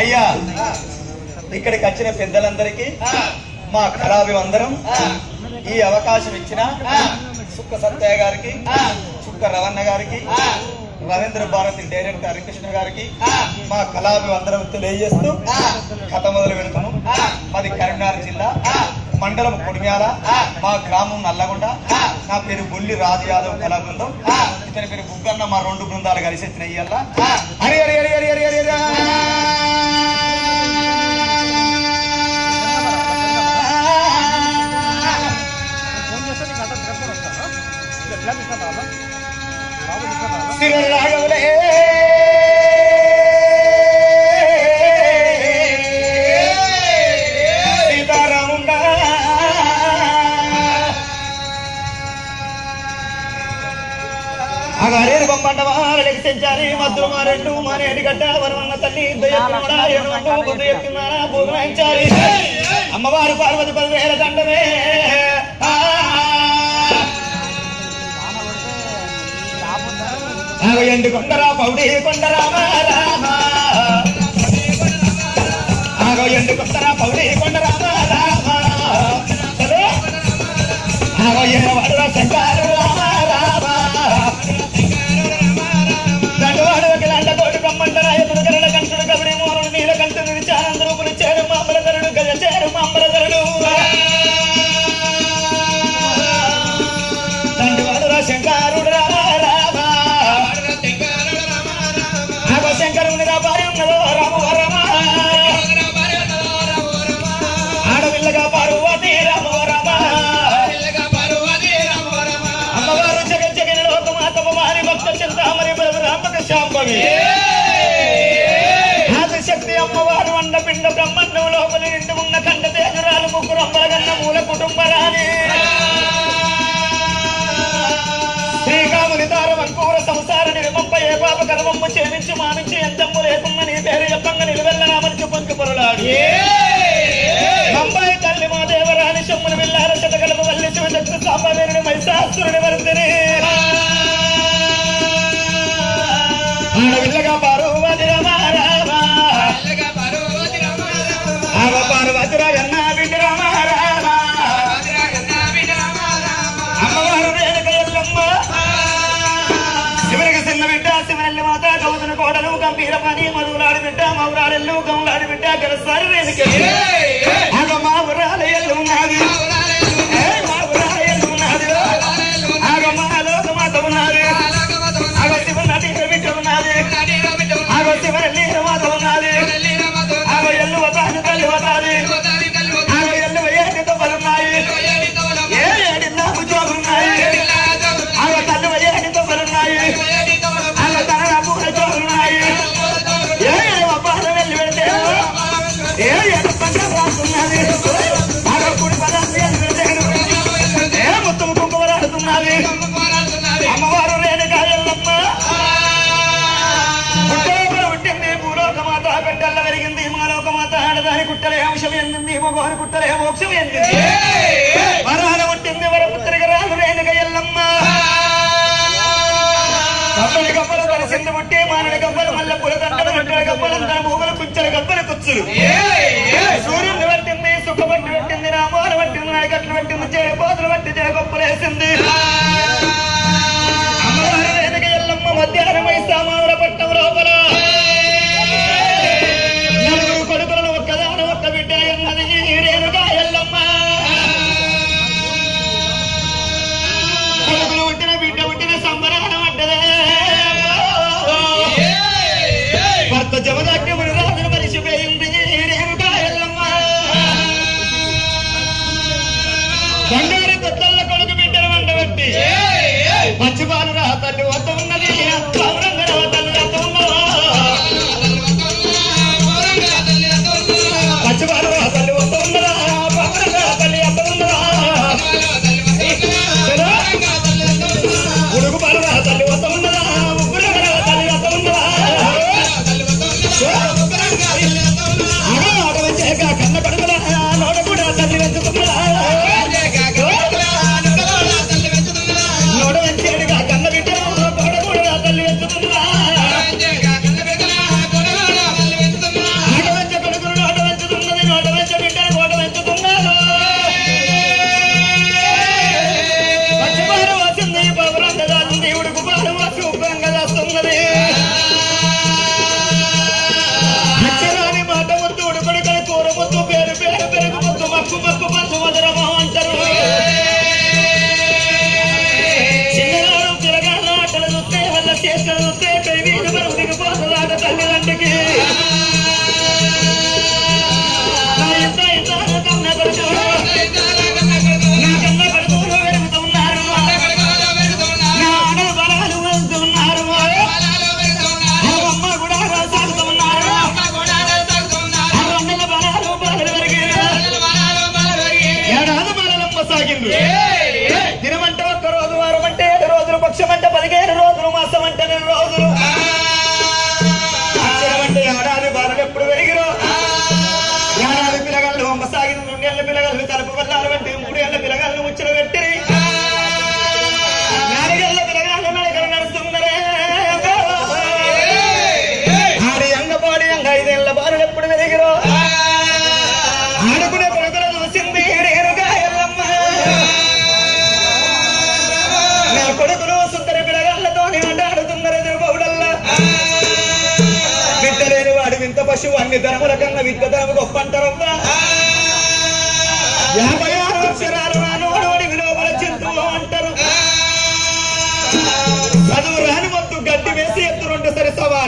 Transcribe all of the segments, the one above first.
అయ్యా ఇక్కడికి వచ్చిన పెద్దలందరికీ మా కళాభివందనం ఈ అవకాశం ఇచ్చిన సుక్క సత్యయ్య గారికి చుక్క రవణ గారికి రవీంద్ర భారతి డైరెక్టర్ హరికృష్ణ గారికి మా కళాభివందనం తెలియజేస్తూ కథ మొదలు పెడతాను. మాది కరీంనగర్ జిల్లా. మండలం కొడిమ్యాల. మా గ్రామం నల్లగొండ. నా పేరు బుల్లి రాజు యాదవ్ కళా బృందం ఇతని పేరు బుగ్గన్న. మా రెండు బృందాలు కలిసి వచ్చిన ఇయ్యాల హరి హరి హరి హరి రాఘవులే అగారేరు బొమ్మండవాళ్ళకి తెంచారి మద్దులు మా రెండు మా నేటి గడ్డ వరమన్న తల్లి ఎత్తున్నారా భూమించాలి అమ్మవారు పార్వతి పదివేల దండమే. ఎండు కొండరా పౌడి కొండరా రామ. ఎండు కొండరా పౌడి కొండరా రామ. ఎన్నవాడురా శంకారు శాంభవి ఆదిశక్తి అమ్మవారు అండపిండ బ్రహ్మాండం లోపలి నిండి ఉన్న కండ తేజరాలు ముగ్గురు అమ్మలగన్న మూల కుటుంబరాని శ్రీకాముని దార వంకూర సంసార నిర్మంప ఏ పాప కర్మమ్మ చేమించి మామించి ఎంతమ్ము లేకున్న నీ పేరు చెప్పంగా నిలువెల్ల నామని పొందు పొరలాడు. అమ్మాయి తల్లి మా దేవరాని సొమ్మును విల్లార శతకలము వల్లి శివశక్తి సాంబవేరుని మైసాసురుని వరుదిని. పని మధులాడి బిడ్డ మౌరాడెల్లు గౌలాడి బిడ్డ గెలసారి రేణుక ఆగ మా ఊరాల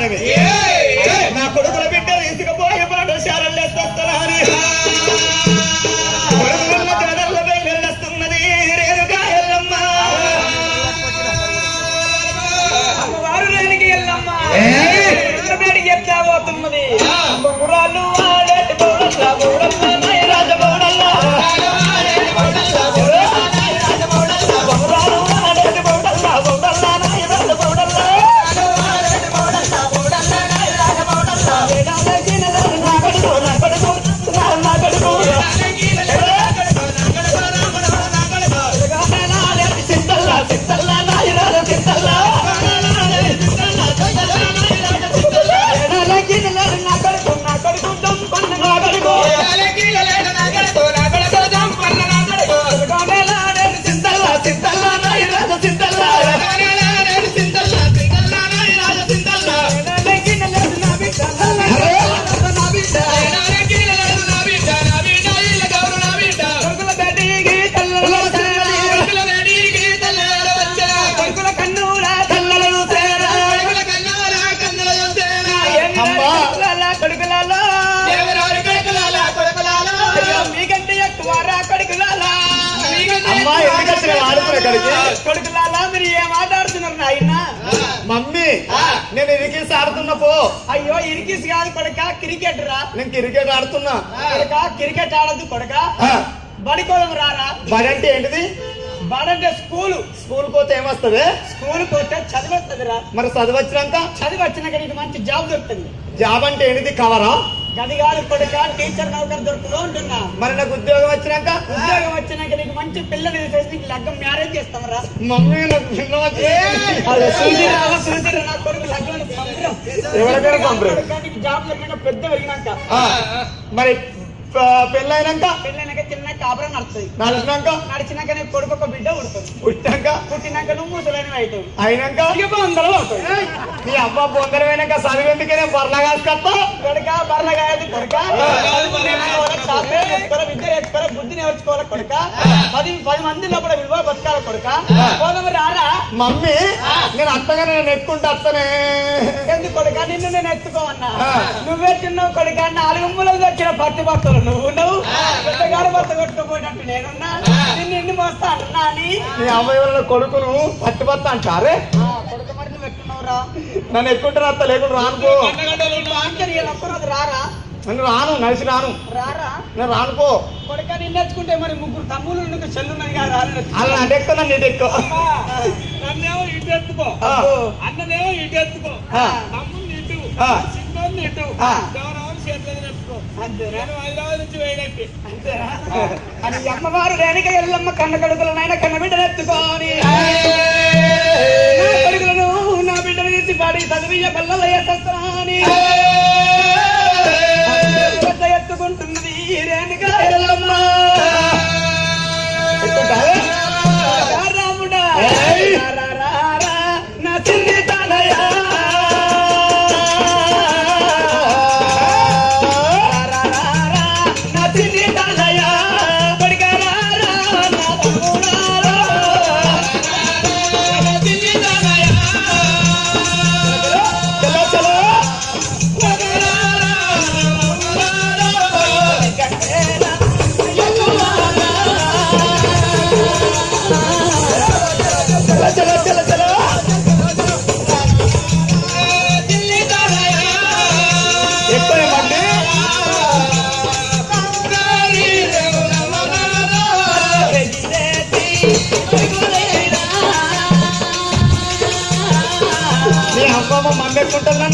సరి సమానమే నా ఇరికిస్ కాదు కొడక క్రికెట్ రా. నేను క్రికెట్ ఆడుతున్నా. కొడక క్రికెట్ ఆడద్దు కొడక. ఆ, బడికోదం రారా? బడి అంటే ఏంటిది? బడంటే స్కూలు. స్కూల్ పోతే ఏమొస్తుంది? స్కూల్ పోతే చదివస్తుంది రా. మరి చదువు వచ్చినాక చదివి వచ్చినాక నీకు మంచి జాబ్ దొరుకుతుంది. జాబ్ అంటే ఏంటిది? కవరా? గది కాదు కొడక టీచర్ నౌకర్ దొరుకుతూ ఉంటున్నా. మరి నాకు ఉద్యోగం వచ్చినాక? ఉద్యోగం వచ్చినాక నీకు మంచి పిల్లని తీసేసి నీకు లగ్గం మ్యారేజ్ చేస్తాం రా. మమ్మీ నాకు పిల్ల వచ్చి- అదే చూసిరా, చూసిరా, నా కొడుకు. ఎవరికైనా పెద్ద పెరిగినాక. మరి పెళ్ళైనాక? పెళ్ళైనాక. కాపురం నడుస్తుంది. నడిచినాక నడిచినాక నీ కొడుకు ఒక బిడ్డ పుడుతుంది. పుట్టినాక? నువ్వు ముసలైన అవుతావు అయినాక? ఇక బొందలు అవుతావు నీ అమ్మ బొందరమైనాక చదివేందుకే బర్లా కాసుకొస్తా కొడుక బర్రగాయది కొడుక. చదువు విద్య నేర్చుకోవాలి, బుద్ధి నేర్చుకోవాలి కొడుక. పది పది మంది లోపల విలువ బతకాలి కొడుక. పోదాము రారా? మమ్మీ నేను అత్తగా నేను అత్తనే. ఎందుకు కొడుక? నిన్ను నేను ఎత్తుకోమన్నా. నువ్వే చిన్నావు కొడుక నాలుగు మూలకు వచ్చిన పత్తి భర్తలు నువ్వు నువ్వు? పెద్దగాడు భర్త నేనున్నా నిన్ను ఎన్ని అంటున్నా అని. నీ అమ్మాయి వాళ్ళ కొడుకును పత్తి పత్త అంటారే? ఆ, కొడుక మరి నువ్వు ఎట్టున్నావురా నన్ను ఎక్కుంటారు అత్త? లేకుండా రానుకో. ఒక్కరోజు రారా? నన్ను రాను నడిచి రాను. రారా? నేను రానుకో. కొడుక నిన్ను ఎత్తుకుంటే మరి ముగ్గురు నీకు చెల్లున్నది కదా రాను అడెక్కో నన్ను ఇటెక్కో నన్నేమో ఇటు ఎత్తుకో. అన్ననేమో ఇటు ఎత్తుకో. ఇటు ఇటు. అని అమ్మవారు రేణుక ఎల్లమ్మ కన్న కడుకులనైనా కన్న బిడ్డలు ఎత్తుకోని నా కొడుకులను నా బిడ్డలు తీసి పాడి చదివియ పల్లెల ఎత్తని ఎత్తుకుంటున్నది రేణుక ఎల్లమ్మ. రాముడా.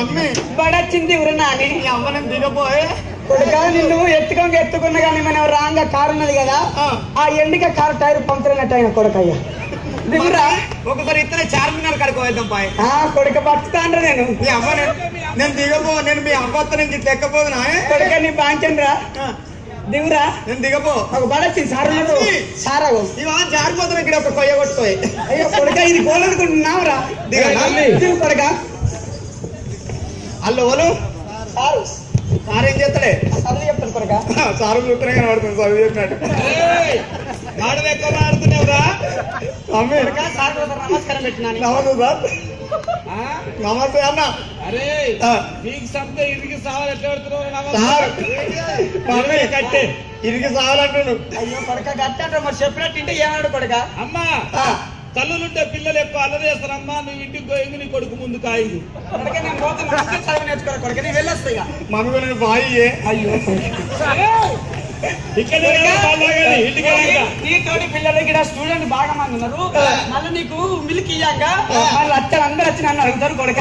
మమ్మీ. బడచ్చింది ఊరు నాని? నీ అమ్మని దిగపోయే కొడుక నిన్ను ఎత్తుకొని ఎత్తుకున్న కానీ మనం రాంగా కారు ఉన్నది కదా ఆ. ఎండిక కారు టైర్ పంపినట్టు ఆయన కొడుకయ్య. దిగురా. ఒకసారి ఇతనే చార్మినార్ కడుకో వెళ్దాం పాయ్ ఆ కొడుక బతుకుతాండ్రా నేను. నీ అమ్మ నేను దిగపో నేను మీ అవ్వత్త నుంచి తెక్కపోదునా కొడుక నీ బాంచండ్రా. దిగురా. నేను దిగపో ఒక బడచ్చింది సార్ సారావు ఇవా జారిపోతున్నా ఇక్కడ ఒక కొయ్య కొట్టుకోయి. అయ్యో కొడుక ఇది కోలనుకుంటున్నావురా? దిగు కొడుక. ఓలు సారు సార్ ఏం చేస్తలే? చదువు చెప్తాను కొడుక. సారు చూస్తూనే కనబడుతుంది చదువు చెప్పినట్టు? మాటలు ఎక్కువ సార్ కోసం నమస్కారం పెట్టినాను నమస్తే సార్. ఆ? నమస్తే అన్న. అరే. నీకు సంతే ఇదికి సావాలి ఎట్లా పెడుతున్నావు కట్టే. ఇరికి సావాలంటున్నాడు. అయ్యో కొడుక గట్టంటే మరి చెప్పినట్టు ఇంటే ఏమన్నాడు కొడుక? అమ్మా. తల్లులుంటే పిల్లలు ఎక్కువ అల్లరి చేస్తారమ్మా నువ్వు ఇంటికి పోయింది నీ కొడుకు ముందు కాయింది? నేను బాయి అయ్యో. ఇక్కడ. నీతోటి పిల్లలు ఇక్కడ స్టూడెంట్ బాగా మంది ఉన్నారు. మళ్ళీ నీకు మిల్క్ ఇయ్యాక మళ్ళీ అత్తలు అందరూ వచ్చి నన్ను అడుగుతారు కొడుక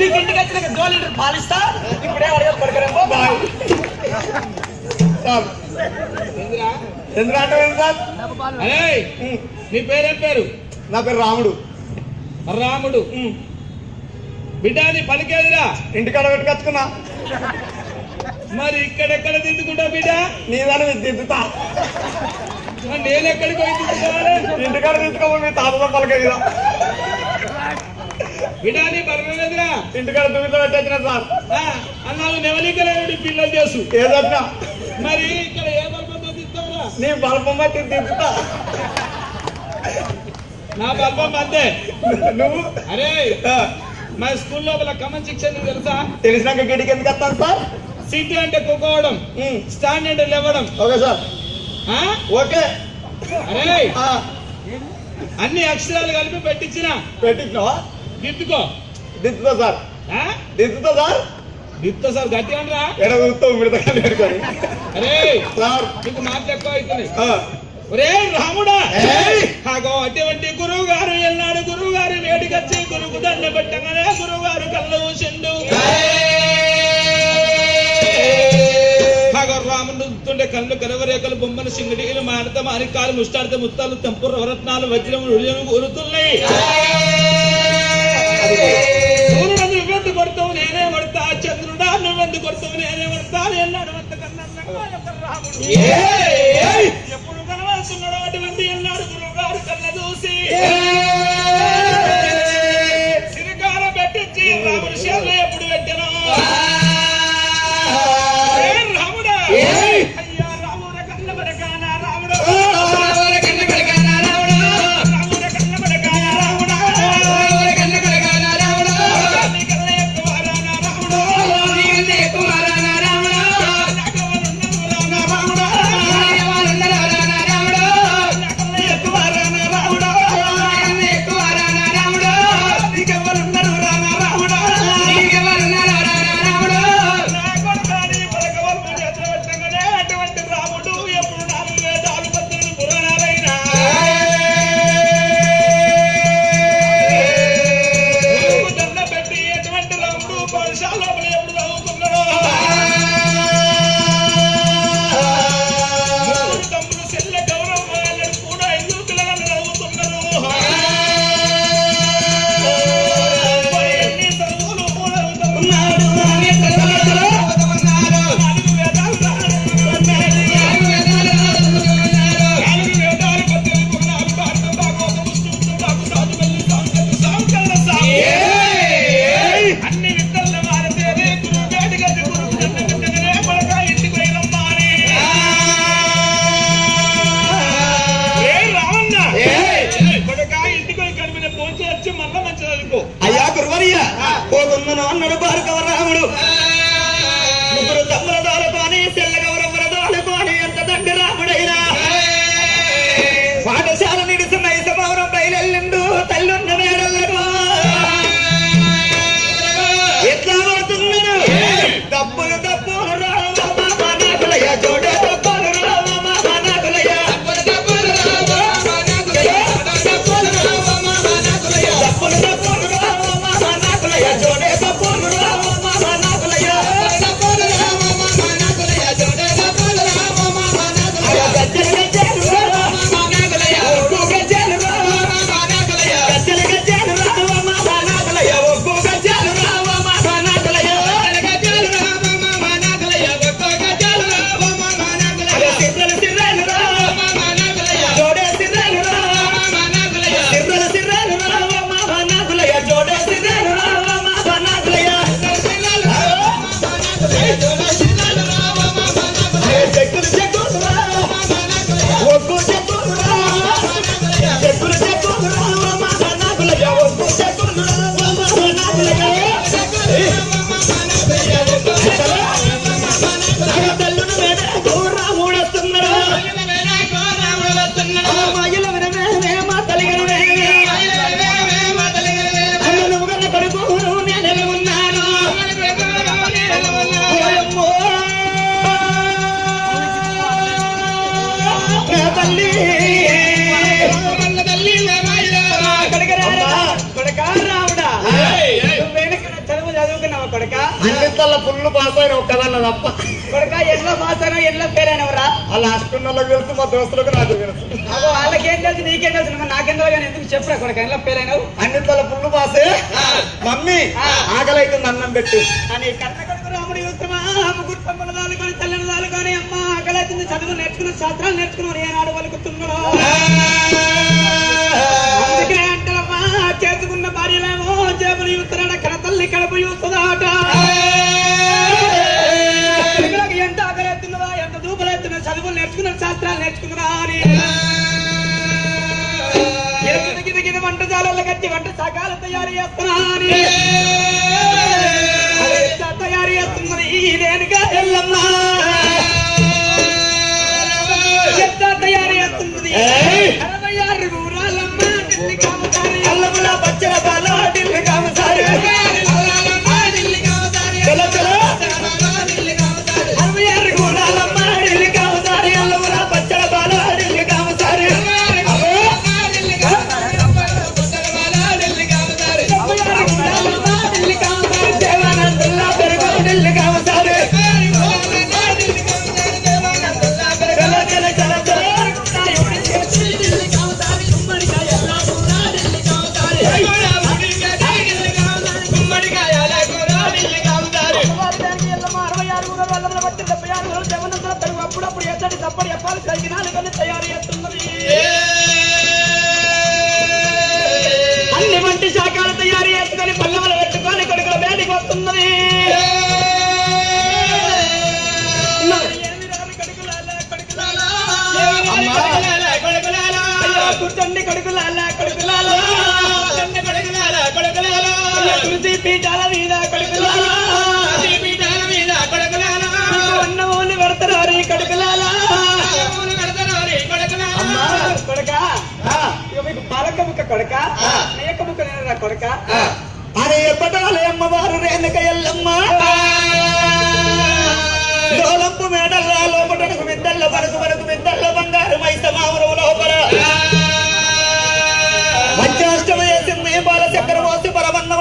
నీకు ఇంటికి వచ్చినాక దో లీటర్ పాలిస్తా ఇప్పుడే అడగదు కొడుక రేపు బాయ్. నీ పేరేం పేరు? నా పేరు రాముడు. రాముడు. బిడ్డ నీ పలికేదిరా ఇంటికాడ పెట్టుకొచ్చుకున్నా మరి ఇక్కడెక్కడ దిద్దుకుంటా బిడ్డ? నీ దాన్ని దిద్దుతా. నేను ఎక్కడికి ఇంటికాడ తీసుకోమని మీ తాతతో పలకే కదా బిడ్డ నీ పర్వాలేదురా ఇంటికాడ దుమ్మితో పెట్టొచ్చిన సార్. అన్నావు నెవలికలేడు పిల్లలు చేసు. ఏదన్నా మరి ఇక్కడ ఏ బల్బంతో తీస్తావురా నీ బలపం బట్టి దిద్దుతా. నా బల్బం అంతే నువ్వు? అరే మా స్కూల్ లోపల కమన్ శిక్షణ తెలుసా? తెలిసినాక గిడికి ఎందుకు వస్తాను సార్? సిటీ అంటే కుక్కోవడం స్టాండ్ అంటే లేవడం. Okay sir. ఆ? ఓకే. అరే అన్ని అక్షరాలు కలిపి పెట్టించిన. పెట్టించినావా? దిద్దుకో. దిద్దుతా సార్. ఆ? దిద్దుతా సార్. దిద్దుతో సార్ గట్టి అనరా? ఎడ మిడతగా పెట్టుకొని అరే సార్. నీకు మాటలు ఎక్కువ అవుతున్నాయి. ఆ, ఒరే రాముడా! అగో అటువంటి గురువు గారు ఎన్నాడు గురువు గారు వేడికొచ్చి గురువు దండ పెట్టగానే గురువు గారు కళ్ళు చూసిండు రాముడు చూస్తుంటే కళ్ళు కలవరేకలు బొమ్మలు సింగడీలు మానత మానికాలు ముష్టాడితే ముత్తాలు తెంపు రవరత్నాలు వజ్రములు ఉడియను ఊరుతున్నాయి. సూర్యుడు నువ్వెందుకు కొడతావు? నేనే కొడతా. చంద్రుడా నువ్వెందుకు కొడతావు? నేనే కొడతా. ఎన్నాడు అంత కన్నా రాముడు. ఎప్పుడు కనవస్తున్నాడో అటువంటి ఎన్నాడు గురువు ఫుల్ పాస్ అయిన ఒక్కదన్న తప్ప. కొడుక ఎట్లా మాసానో ఎట్లా పేరైనవరా అలా అష్టన్నలకు తెలుసు మా దోస్తులకు నాకు తెలుసు. అగో వాళ్ళకేం తెలుసు నీకేం తెలుసు మరి నాకేం కానీ ఎందుకు చెప్పరా కొడుక ఎట్లా పేరైనవు అన్నింతల ఫుల్ పాసే మమ్మీ ఆకలి అవుతుంది అన్నం పెట్టు. అని కన్న కొడుకు రాముడు యుద్ధమా ముగ్గురు తమ్ముడు దాలుకొని తల్లిని దాలుకొని అమ్మ ఆకలైతుంది చదువు నేర్చుకున్న శాస్త్రాలు నేర్చుకున్నాడు ఏనాడు వలుకుతున్నాడు అందుకే అంటారమ్మా తయారు తప్పటి చెప్పాలి కలిగినాలు కానీ తయారు చేస్తున్నది అన్ని వంటి శాఖలు తయారు చేసుకొని పల్లెములు పెట్టుకొని కొడుకుల వేడికి వస్తున్నది. కూర్చోండి కొడుకులాలా కొడుకులాలా. అయ్యో, కుర్చీ పీఠాల మీద కొడక? మేక ముక్క నేనరా కొడక అరే ఎప్పటాలే అమ్మవారు రేణుక ఎల్లమ్మ. లోలంపు మేడల్ల లోపటకు మిద్దల్ల పరకు పరకు మిద్దల్ల బంగారు మైసమావరం లోపల. పంచాష్టమి వేసింది బాల పోసి పరమన్న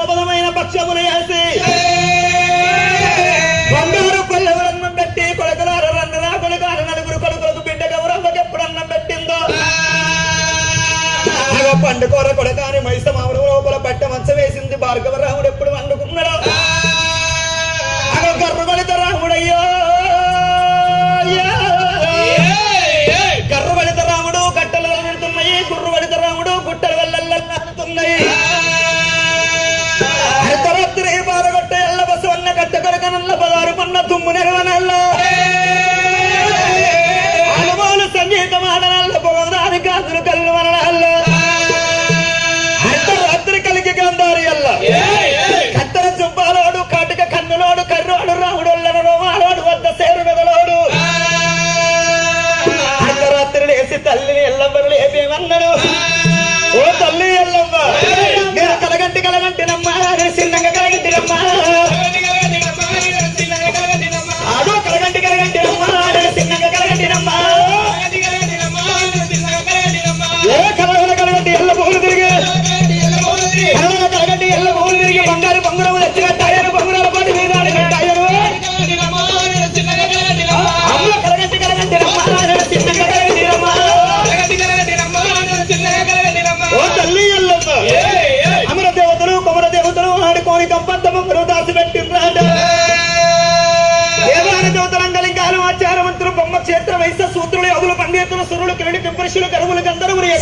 శోభనమైన పక్షములు వేసి బంగారు పల్లెవరన్నం పెట్టి కొడుకులార రన్నరా కొడుకార నలుగురు కొడుకులకు బిడ్డ గౌరమ్మకి ఎప్పుడు అన్నం పెట్టిందో పండుకోర కొడకాని మైసమావుడు లోపల పట్ట మంచం వేసింది భార్గవరాముడు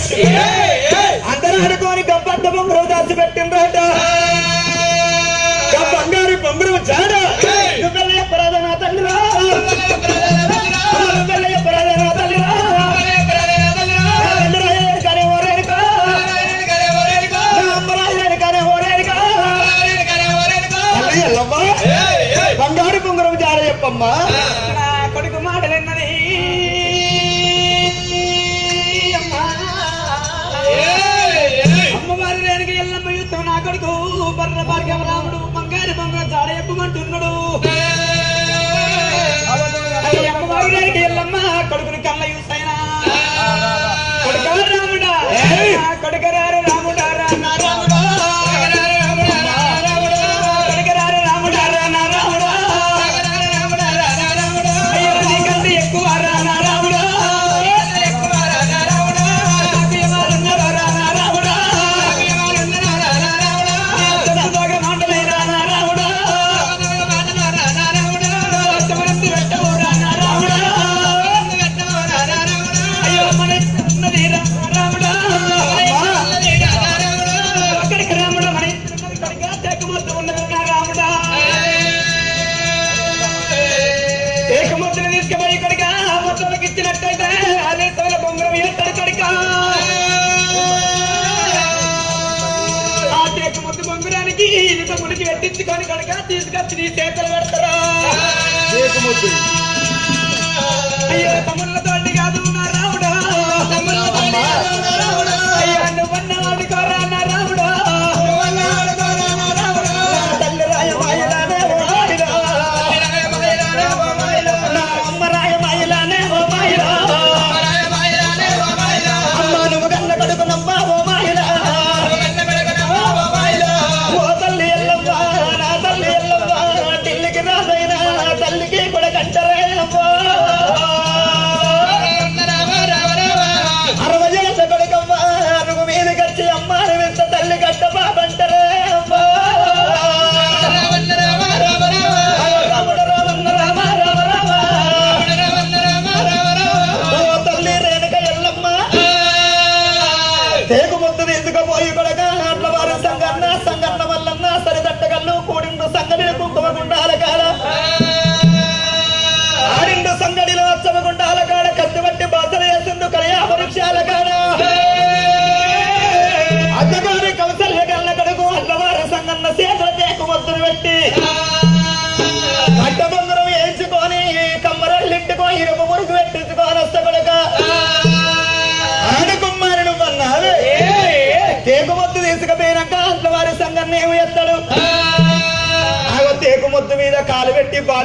Yes!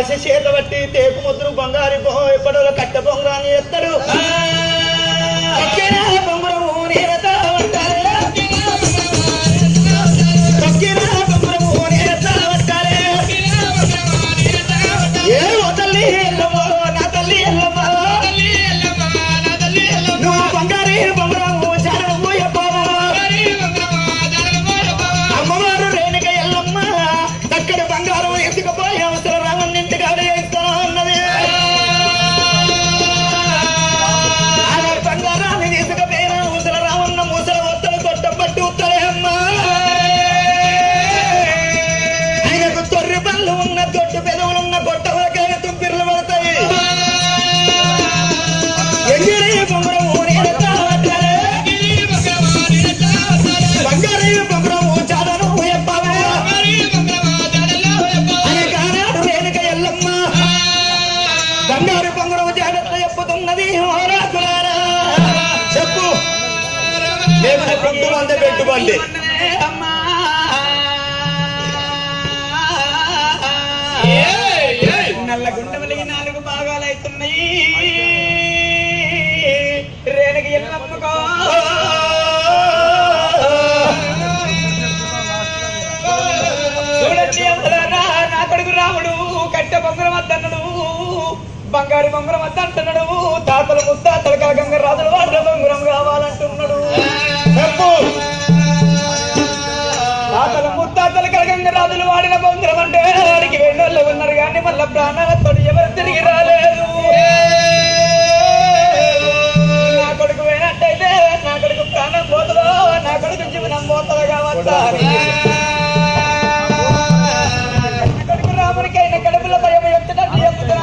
शशि बटी बंगारी बोहो इपड़ అండి నల్ల మలిగి నాలుగు భాగాలు అవుతున్నాయి. రేణకి ఎల్లమ్మకో చూడండి నా కొడుకు రాముడు కట్టె బొంగరం వద్దన్నాడు బంగారు బొంగరం వద్ద వద్దంటున్నాడు తాతలు ముత్తాతలు కాక మళ్ళా ప్రాణాలతో ఎవరు తిరిగి రాలేదు నా కొడుకు పోయినట్టయితే నా కొడుకు ప్రాణం పోతుందో నా కొడుకు జీవనం పోతుందో కావచ్చా కొడుకు రామునికైన కడుపుల భయం ఎత్తున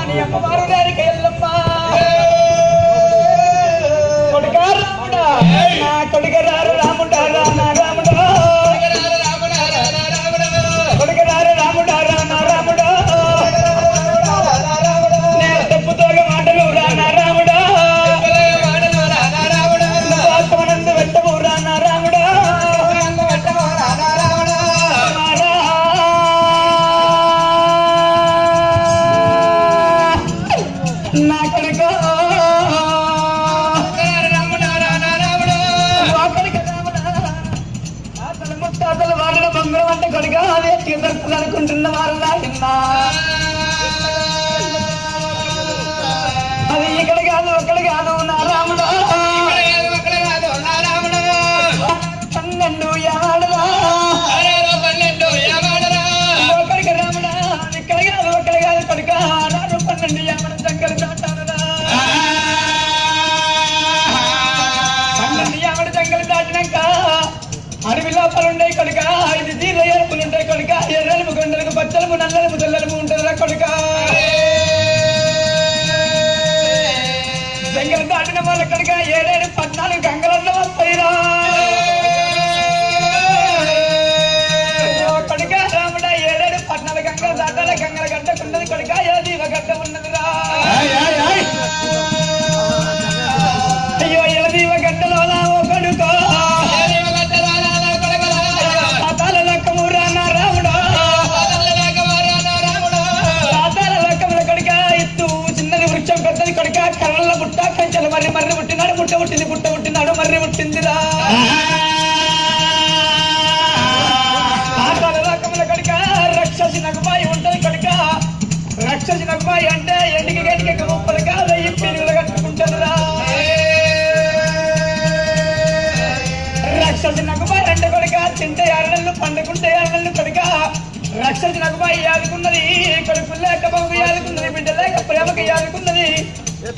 నీ అమ్మవారు గారికి ఎల్లమ్మ కొడుకు రాముడా. నా కొడుకు రారు కొడుగా అదే తీర్చలు అనుకుంటున్న వారు నాయన్నా అది ఇక్కడ కాదు ఒక్కడ కాదు నా రాముడు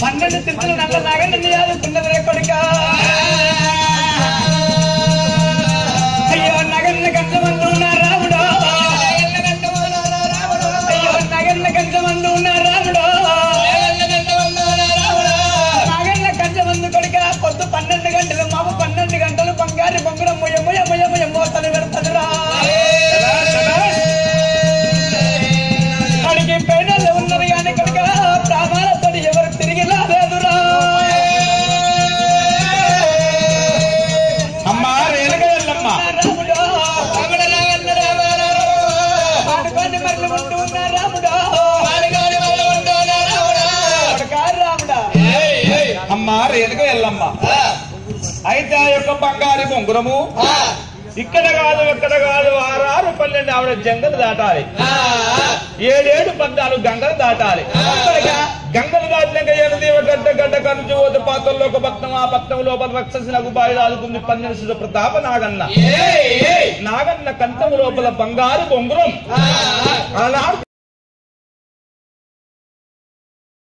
மன்னன் திருத்தல் நல்லதாக நினையாது బంగారు ఉంగరము. ఇక్కడ కాదు ఇక్కడ కాదు ఆరారు పన్నెండు ఆవిడ జంగలు దాటాలి. ఏడేడు పద్నాలుగు గంగలు దాటాలి. గంగలు దాటిన ఎనిమిది గడ్డ గడ్డ కనుచు పాత్రలో ఒక పత్నం ఆ పత్నం లోపల రక్షసిన గుబాయిలు ఆదుకుంది పన్నెండు శుభ ప్రతాప నాగన్న. నాగన్న కంఠం లోపల బంగారు బొంగురం అలా